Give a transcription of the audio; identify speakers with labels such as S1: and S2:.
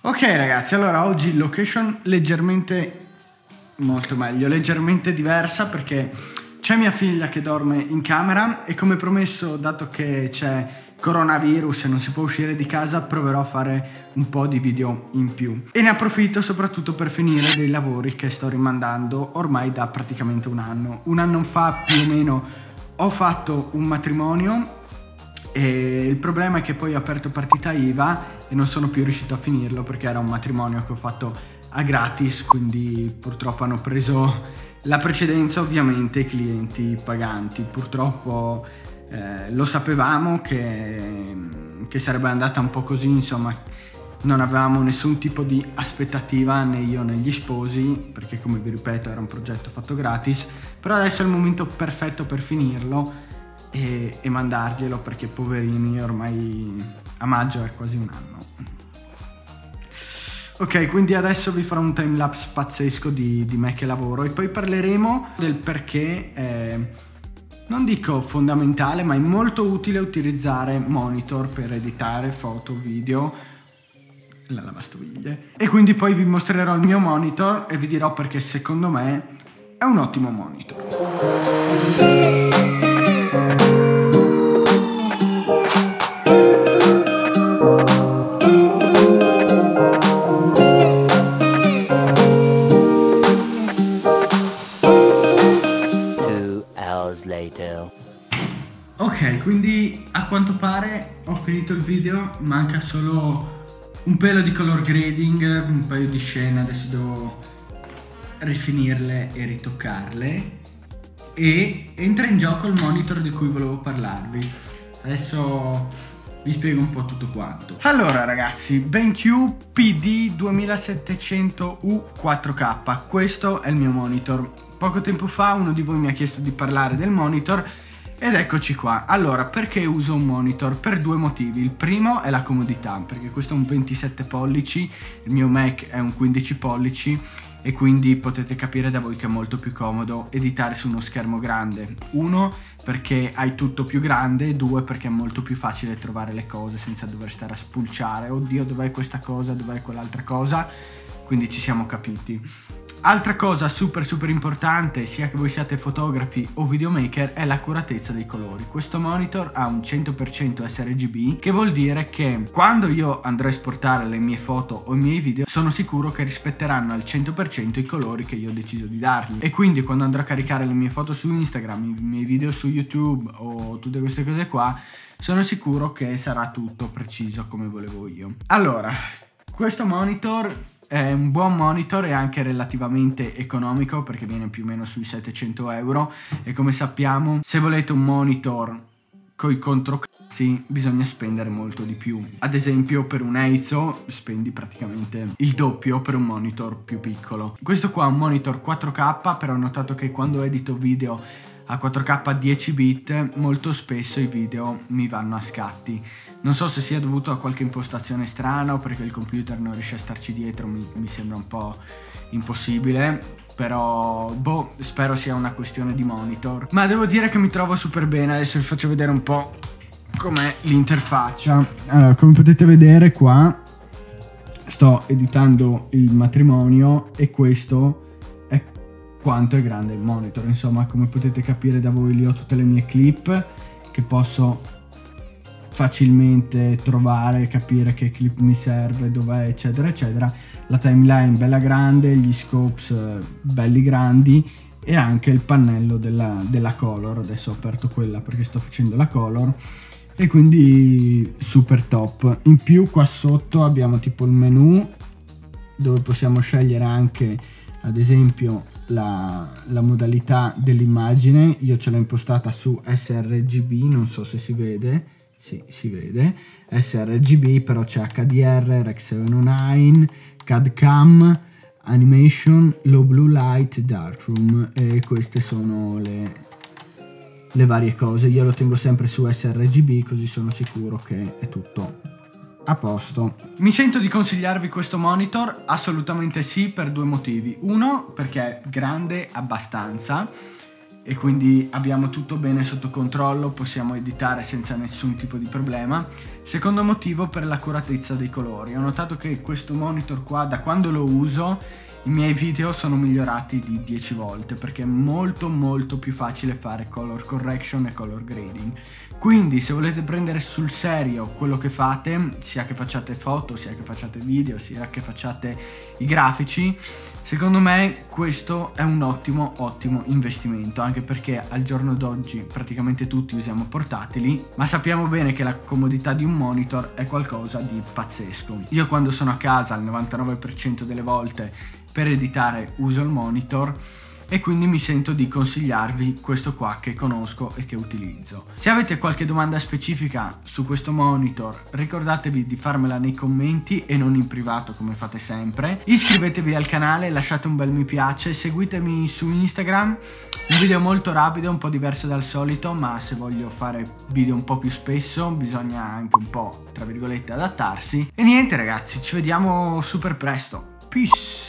S1: Ok ragazzi, allora oggi location leggermente, molto meglio, leggermente diversa perché c'è mia figlia che dorme in camera e come promesso, dato che c'è coronavirus e non si può uscire di casa, proverò a fare un po' di video in più. E ne approfitto soprattutto per finire dei lavori che sto rimandando ormai da praticamente un anno. Un anno fa più o meno ho fatto un matrimonio e il problema è che poi ho aperto partita IVA e non sono più riuscito a finirlo perché era un matrimonio che ho fatto a gratis, quindi purtroppo hanno preso la precedenza ovviamente i clienti paganti. Purtroppo eh, lo sapevamo che, che sarebbe andata un po' così, insomma non avevamo nessun tipo di aspettativa né io né gli sposi perché come vi ripeto era un progetto fatto gratis però adesso è il momento perfetto per finirlo e, e mandarglielo perché poverini ormai a maggio è quasi un anno. Ok, quindi adesso vi farò un timelapse pazzesco di, di, me che lavoro e poi parleremo del perché, eh, non dico fondamentale, ma è molto utile utilizzare monitor per editare foto, video, la lavastoviglie. E quindi poi vi mostrerò il mio monitor e vi dirò perché secondo me è un ottimo monitor. Ok, quindi a quanto pare ho finito il video, manca solo un pelo di color grading, un paio di scene, adesso devo rifinirle e ritoccarle e entra in gioco il monitor di cui volevo parlarvi. Adesso vi spiego un po' tutto quanto. Allora ragazzi, BenQ PD 2700U 4K, questo è il mio monitor. Poco tempo fa uno di voi mi ha chiesto di parlare del monitor ed eccoci qua. Allora, perché uso un monitor? Per due motivi. Il primo è la comodità, perché questo è un 27 pollici, il mio Mac è un 15 pollici e quindi potete capire da voi che è molto più comodo editare su uno schermo grande. Uno, perché hai tutto più grande, due, perché è molto più facile trovare le cose senza dover stare a spulciare. Oddio, dov'è questa cosa, dov'è quell'altra cosa? Quindi ci siamo capiti. Altra cosa super super importante, sia che voi siate fotografi o videomaker, è l'accuratezza dei colori. Questo monitor ha un 100% sRGB, che vuol dire che quando io andrò a esportare le mie foto o i miei video, sono sicuro che rispetteranno al 100% i colori che io ho deciso di dargli. E quindi quando andrò a caricare le mie foto su Instagram, i miei video su YouTube o tutte queste cose qua, sono sicuro che sarà tutto preciso come volevo io. Allora, questo monitor è un buon monitor e anche relativamente economico perché viene più o meno sui 700 euro e come sappiamo se volete un monitor coi controcazzi bisogna spendere molto di più. Ad esempio per un Eizo spendi praticamente il doppio per un monitor più piccolo. Questo qua è un monitor 4K però ho notato che quando edito video a 4K 10 bit molto spesso i video mi vanno a scatti. Non so se sia dovuto a qualche impostazione strana o perché il computer non riesce a starci dietro mi, mi sembra un po' impossibile però boh spero sia una questione di monitor. Ma devo dire che mi trovo super bene adesso vi faccio vedere un po' com'è l'interfaccia. Allora come potete vedere qua sto editando il matrimonio e questo quanto è grande il monitor. Insomma, come potete capire da voi lì ho tutte le mie clip che posso facilmente trovare, capire che clip mi serve, dov'è, eccetera, eccetera. La timeline bella grande, gli scopes eh, belli grandi e anche il pannello della, della color. Adesso ho aperto quella perché sto facendo la color e quindi super top. In più qua sotto abbiamo tipo il menu dove possiamo scegliere anche ad esempio la, la modalità dell'immagine, io ce l'ho impostata su sRGB, non so se si vede, sì, si vede, sRGB, però c'è HDR, Rec 709, CAD CAM, Animation, Low Blue Light, Darkroom e queste sono le, le varie cose. Io lo tengo sempre su sRGB così sono sicuro che è tutto a posto. Mi sento di consigliarvi questo monitor? Assolutamente sì per due motivi. Uno perché è grande abbastanza e quindi abbiamo tutto bene sotto controllo, possiamo editare senza nessun tipo di problema. Secondo motivo per l'accuratezza dei colori. Ho notato che questo monitor qua da quando lo uso i miei video sono migliorati di 10 volte perché è molto molto più facile fare color correction e color grading. Quindi se volete prendere sul serio quello che fate sia che facciate foto sia che facciate video sia che facciate i grafici secondo me questo è un ottimo ottimo investimento anche perché al giorno d'oggi praticamente tutti usiamo portatili ma sappiamo bene che la comodità di un monitor è qualcosa di pazzesco. Io quando sono a casa al 99% delle volte per editare uso il monitor e quindi mi sento di consigliarvi questo qua che conosco e che utilizzo. Se avete qualche domanda specifica su questo monitor ricordatevi di farmela nei commenti e non in privato come fate sempre. Iscrivetevi al canale, lasciate un bel mi piace, seguitemi su Instagram, un video molto rapido, un po' diverso dal solito ma se voglio fare video un po' più spesso bisogna anche un po' tra virgolette adattarsi. E niente ragazzi, ci vediamo super presto. Peace!